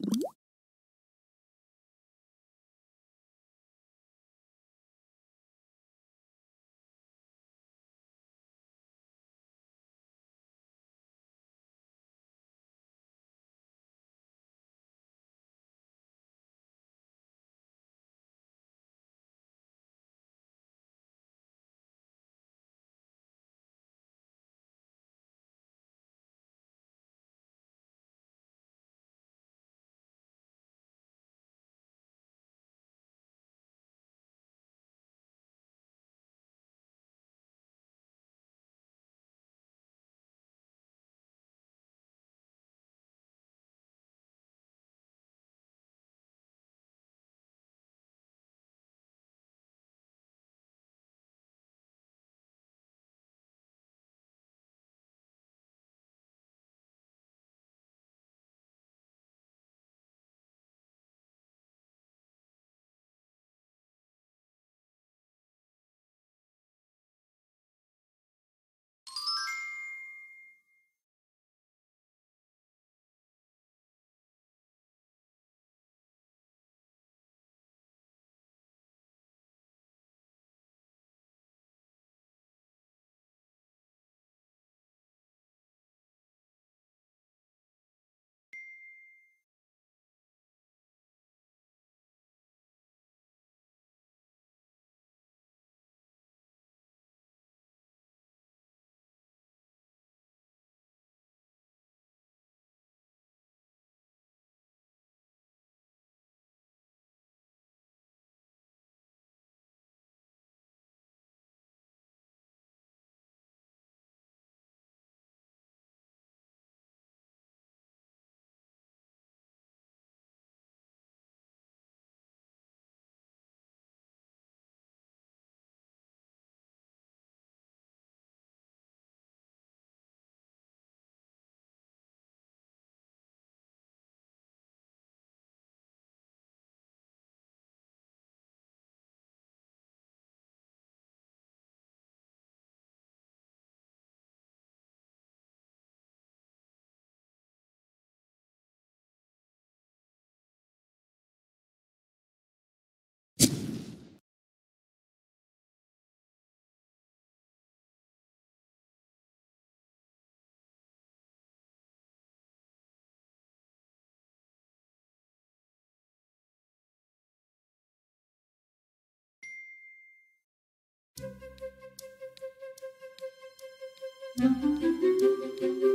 you Thank you.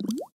Thank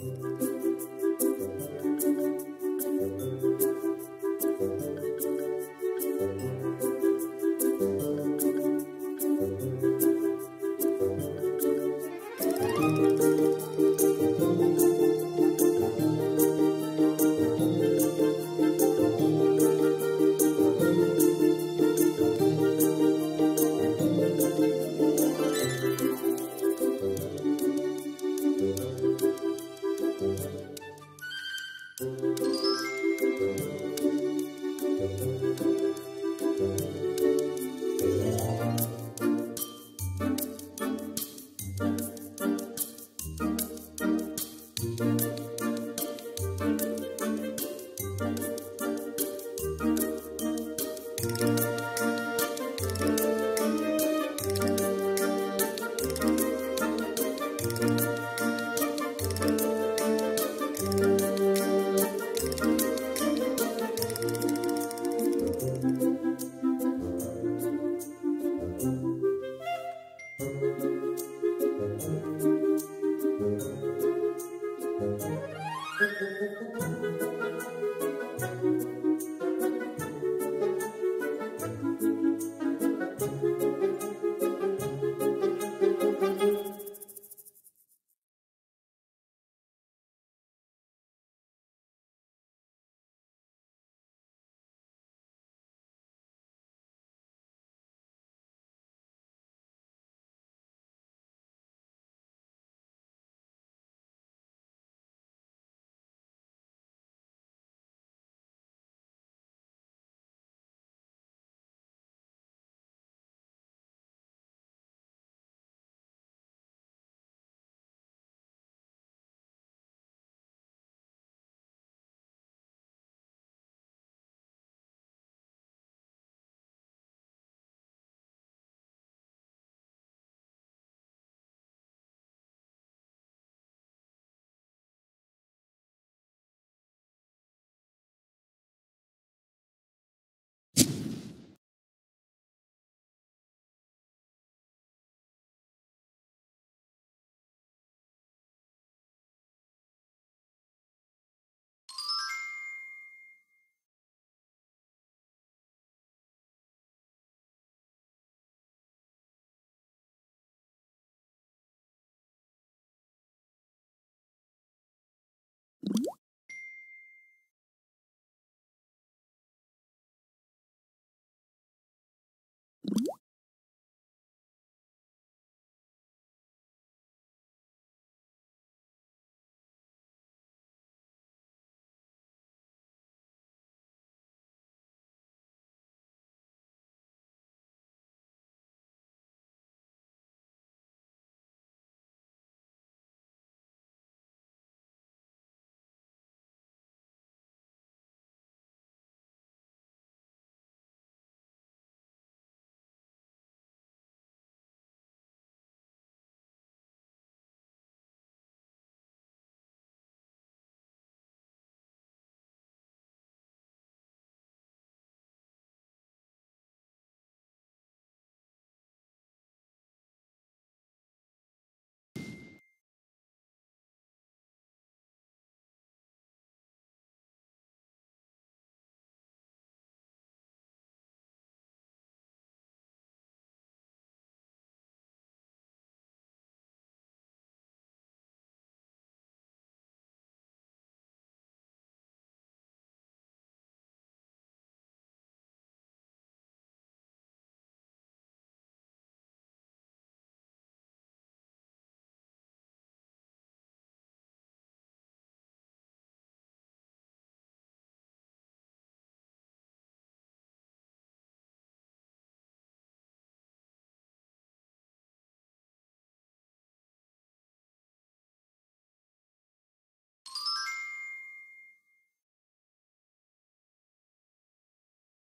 you.